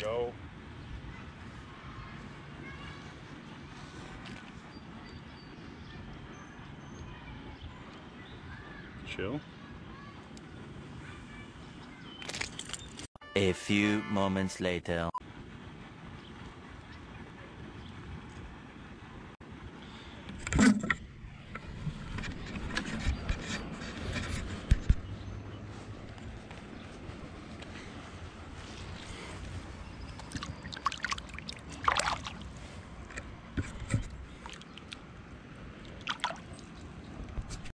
go. Chill. A few moments later.